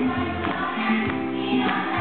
Yeah.